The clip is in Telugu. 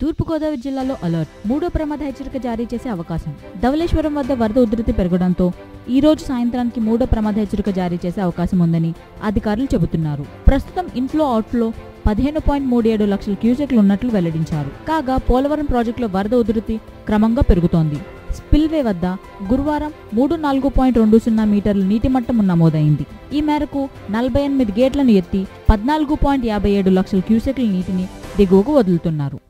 తూర్పుగోదావరి జిల్లాలో అలర్ట్. మూడో ప్రమాద హెచ్చరిక జారీ చేసే అవకాశం. ధవళేశ్వరం వద్ద వరద ఉధృతి పెరగడంతో ఈ రోజు సాయంత్రానికి మూడో ప్రమాద హెచ్చరిక జారీ చేసే అవకాశం ఉందని అధికారులు చెబుతున్నారు. ప్రస్తుతం ఇన్ఫ్లో అవుట్ఫ్లో పదిహేను పాయింట్ మూడు ఏడు లక్షల క్యూసెక్లు ఉన్నట్లు వెల్లడించారు. కాగా పోలవరం ప్రాజెక్టులో వరద ఉధృతి క్రమంగా పెరుగుతోంది. స్పిల్వే వద్ద గురువారం మూడు నాలుగు పాయింట్ రెండు సున్నా మీటర్ల నీటి మట్టం నమోదైంది. ఈ మేరకు నలభై ఎనిమిది గేట్లను ఎత్తి పద్నాలుగు పాయింట్ యాభై ఏడు లక్షల క్యూసెక్ల నీటిని దిగువకు వదులుతున్నారు.